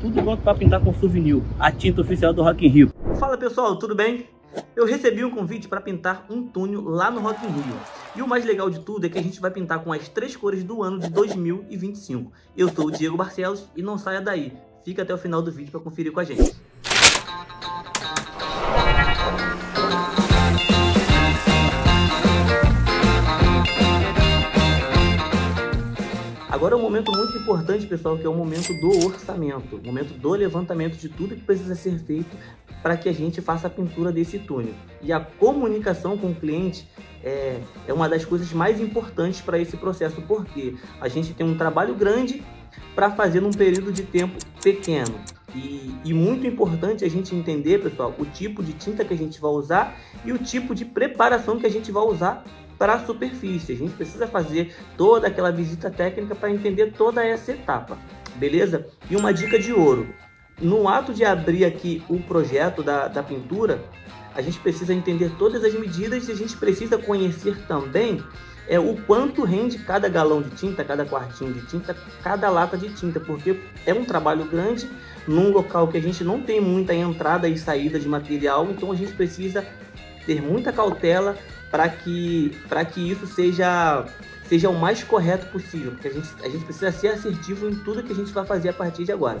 tudo pronto para pintar com Souvenir, a tinta oficial do Rock in Rio. Fala pessoal, tudo bem? Eu recebi um convite para pintar um túnel lá no Rock in Rio. E o mais legal de tudo é que a gente vai pintar com as três cores do ano de 2025. Eu sou o Diego Barcelos e não saia daí. Fica até o final do vídeo para conferir com a gente. Agora é um momento muito importante, pessoal, que é o momento do orçamento, o momento do levantamento de tudo que precisa ser feito para que a gente faça a pintura desse túnel. E a comunicação com o cliente é, é uma das coisas mais importantes para esse processo, porque a gente tem um trabalho grande para fazer num período de tempo pequeno. E, e, muito importante a gente entender, pessoal, o tipo de tinta que a gente vai usar e o tipo de preparação que a gente vai usar para a superfície. A gente precisa fazer toda aquela visita técnica para entender toda essa etapa, beleza? E uma dica de ouro: no ato de abrir aqui o projeto da, da pintura, a gente precisa entender todas as medidas e a gente precisa conhecer também é o quanto rende cada galão de tinta, cada quartinho de tinta, cada lata de tinta, porque é um trabalho grande num local que a gente não tem muita entrada e saída de material, então a gente precisa ter muita cautela para que, que isso seja, seja o mais correto possível, porque a gente, a gente precisa ser assertivo em tudo que a gente vai fazer a partir de agora.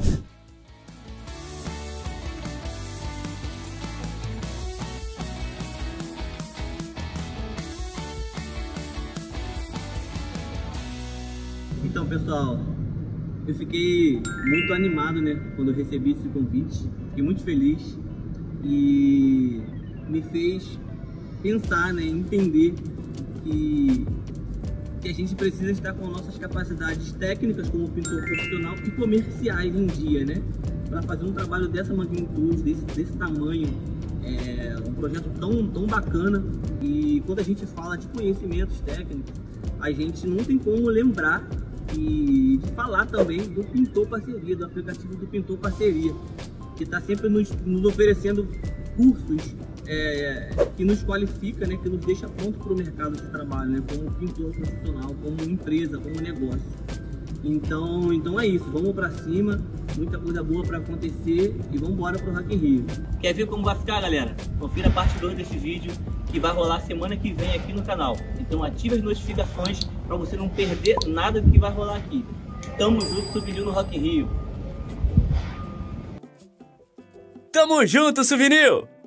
Então, pessoal, eu fiquei muito animado, né, quando eu recebi esse convite. Fiquei muito feliz e me fez pensar, né, entender que, que a gente precisa estar com nossas capacidades técnicas como pintor profissional e comerciais em dia, né, para fazer um trabalho dessa magnitude, desse, desse tamanho, é um projeto tão, tão bacana. E quando a gente fala de conhecimentos técnicos, a gente não tem como lembrar e de falar também do Pintor Parceria, do aplicativo do Pintor Parceria, que está sempre nos, nos oferecendo cursos é, que nos qualifica, né, que nos deixa pronto para o mercado de trabalho, né, como pintor profissional, como empresa, como negócio. Então, então é isso, vamos para cima, muita coisa boa para acontecer e vamos embora pro Rock in Rio. Quer ver como vai ficar, galera? Confira a parte 2 desse vídeo que vai rolar semana que vem aqui no canal. Então ative as notificações para você não perder nada do que vai rolar aqui. Tamo junto, Souvenir no Rock in Rio. Tamo junto, Souvenir!